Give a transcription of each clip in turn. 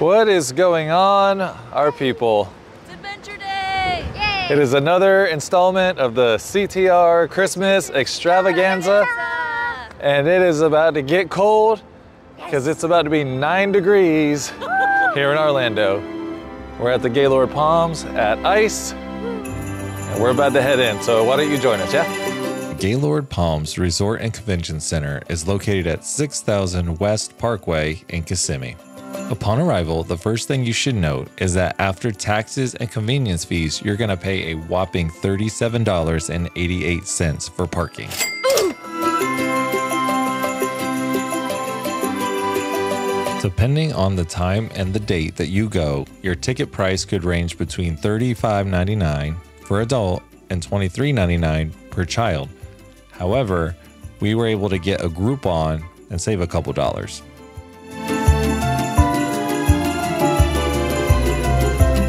What is going on, our people? It's Adventure Day! Yay! It is another installment of the CTR Christmas extravaganza, and it is about to get cold because it's about to be nine degrees here in Orlando. We're at the Gaylord Palms at Ice, and we're about to head in. So why don't you join us, yeah? Gaylord Palms Resort and Convention Center is located at 6000 West Parkway in Kissimmee. Upon arrival, the first thing you should note is that after taxes and convenience fees, you're going to pay a whopping $37.88 for parking. Depending on the time and the date that you go, your ticket price could range between $35.99 for adult and $23.99 per child. However, we were able to get a Groupon and save a couple dollars.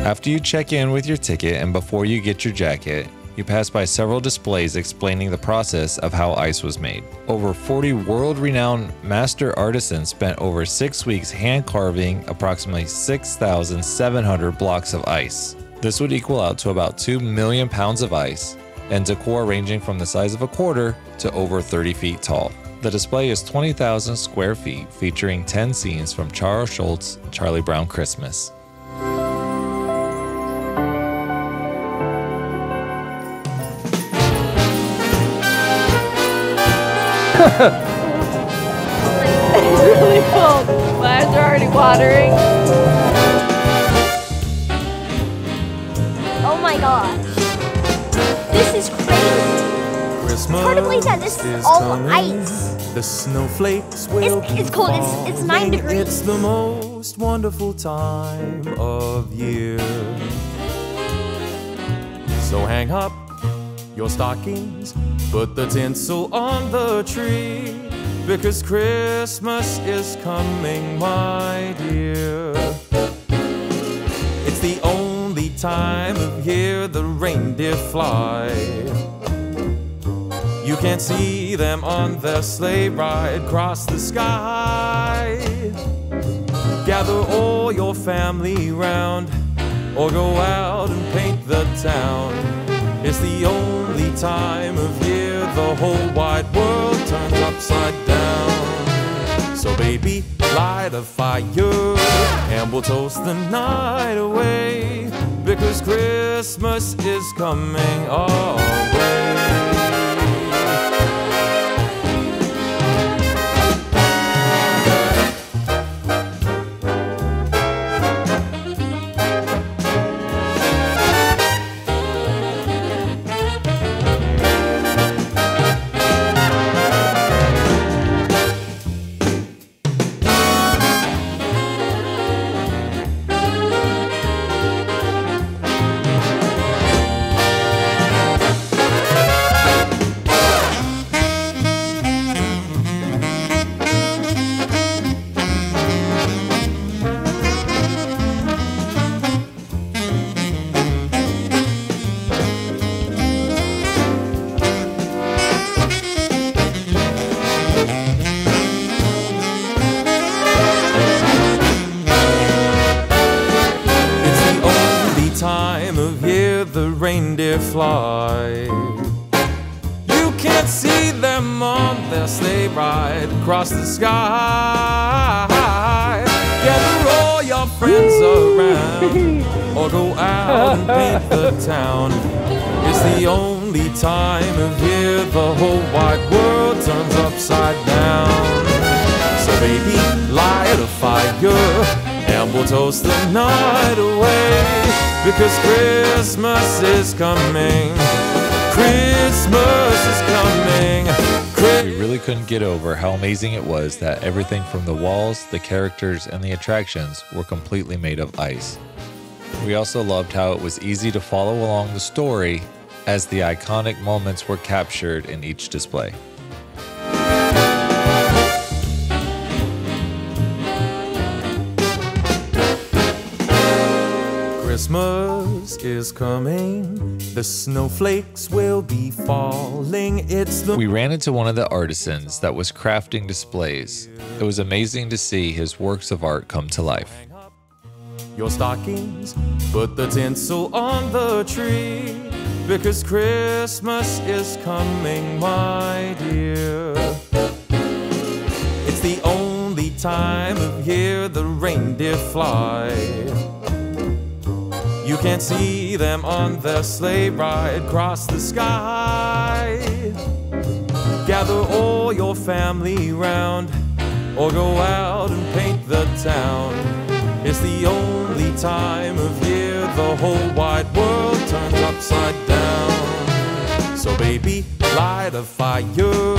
After you check in with your ticket and before you get your jacket, you pass by several displays explaining the process of how ice was made. Over 40 world renowned master artisans spent over six weeks hand carving approximately 6,700 blocks of ice. This would equal out to about 2 million pounds of ice, and decor ranging from the size of a quarter to over 30 feet tall. The display is 20,000 square feet, featuring 10 scenes from Charles Schulz' Charlie Brown Christmas. It's really cold. My eyes are already watering. Oh my gosh. This is crazy. Christmas hard to believe that this is all ice. The snowflakes will It's- it's cold. It's- it's nine degrees. It's the most wonderful time of year. So hang up your stockings, put the tinsel on the tree, because Christmas is coming, my dear. It's the only time of year the reindeer fly. You can see them on their sleigh ride across the sky. Gather all your family round, or go out and paint the town. It's the only time of year the whole wide world turns upside down. So, baby, light a fire, and we'll toast the night away, because Christmas is coming our way. See them on their sleigh ride across the sky. Gather all your friends around, or go out and paint the town. It's the only time of year the whole wide world turns upside down. So baby, light a fire and we'll toast the night away because Christmas is coming. Christmas is coming. Chri- We really couldn't get over how amazing it was that everything from the walls, the characters, and the attractions were completely made of ice. We also loved how it was easy to follow along the story as the iconic moments were captured in each display. Christmas is coming. The snowflakes will be falling. It's the We ran into one of the artisans that was crafting displays. It was amazing to see his works of art come to life. your stockings, put the tinsel on the tree. Because Christmas is coming, my dear. It's the only time of year the reindeer fly. You can see them on their sleigh ride across the sky. Gather all your family round, or go out and paint the town. It's the only time of year the whole wide world turns upside down. So, baby, light a fire,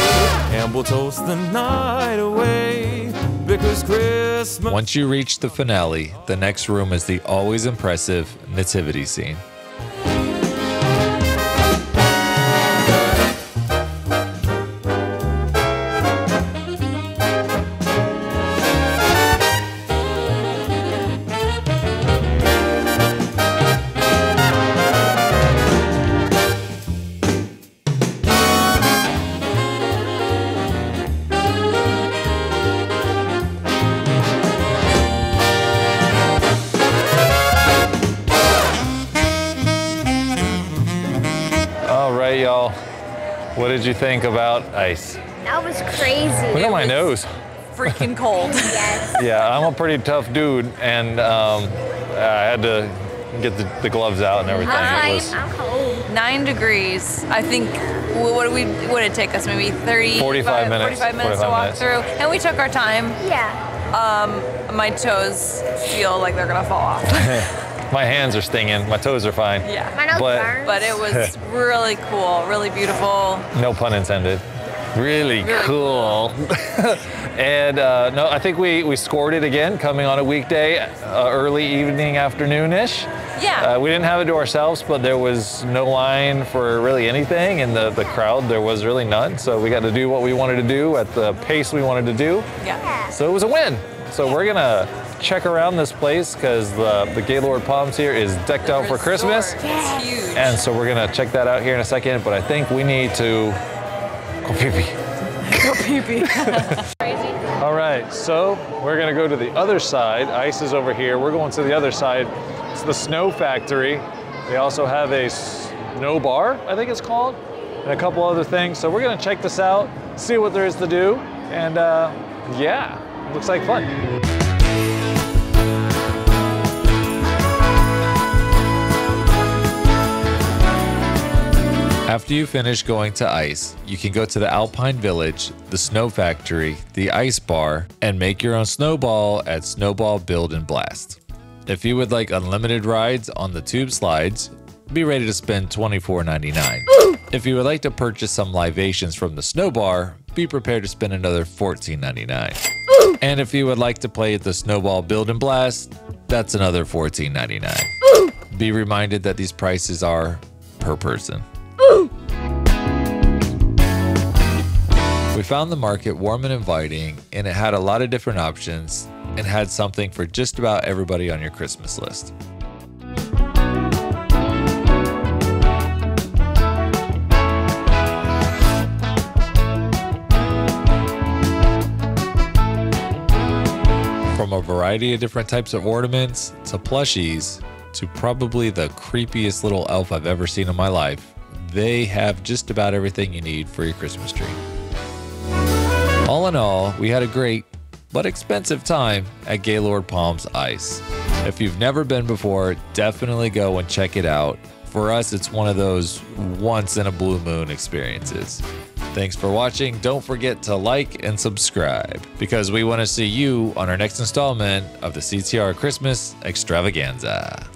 and we'll toast the night away. Because Christmas. Once you reach the finale, the next room is the always impressive nativity scene. What did you think about ice? That was crazy. Look at my nose. Freaking cold. Yes. Yeah, I'm a pretty tough dude, and um, I had to get the, the gloves out and everything. I'm, It was I'm cold. Nine degrees. I think. wh- What did we? What did it take us? Maybe 30. 45 minutes, 45 minutes 45 to walk minutes. through, and we took our time. Yeah. My toes feel like they're gonna fall off. my hands are stinging, my toes are fine. yeah. My nose But- burns. But it was really cool, really beautiful. No pun intended. Really, Really cool. and uh, no, I think we, we scored it again, coming on a weekday, uh, early evening, afternoonish. Yeah. Uh, we didn't have it to ourselves, but there was no line for really anything in the, the crowd. There was really none. So we got to do what we wanted to do at the pace we wanted to do. yeah. So it was a win. So we're gonna check around this place because the, the Gaylord Palms here is decked out for Christmas. Resort. It's huge. And so we're gonna check that out here in a second, but I think we need to go pee pee. All right, so we're gonna go to the other side. Ice is over here. We're going to the other side. It's the Snow Factory. They also have a snow bar, I think it's called, and a couple other things. So we're gonna check this out, see what there is to do, and uh, yeah, looks like fun. After you finish going to ice, you can go to the Alpine Village, the Snow Factory, the Ice Bar, and make your own snowball at Snowball Build and Blast. If you would like unlimited rides on the tube slides, be ready to spend $24.99. if you would like to purchase some libations from the snow bar, be prepared to spend another $14.99. and if you would like to play at the Snowball Build and Blast, that's another $14.99. Be reminded that these prices are per person. We found the market warm and inviting, and it had a lot of different options and had something for just about everybody on your Christmas list. From a variety of different types of ornaments to plushies to probably the creepiest little elf I've ever seen in my life, they have just about everything you need for your Christmas tree. All in all, we had a great but expensive time at Gaylord Palms Ice. If you've never been before, definitely go and check it out. For us, it's one of those once in a blue moon experiences. Thanks for watching. Don't forget to like and subscribe because we want to see you on our next installment of the CTR Christmas Extravaganza.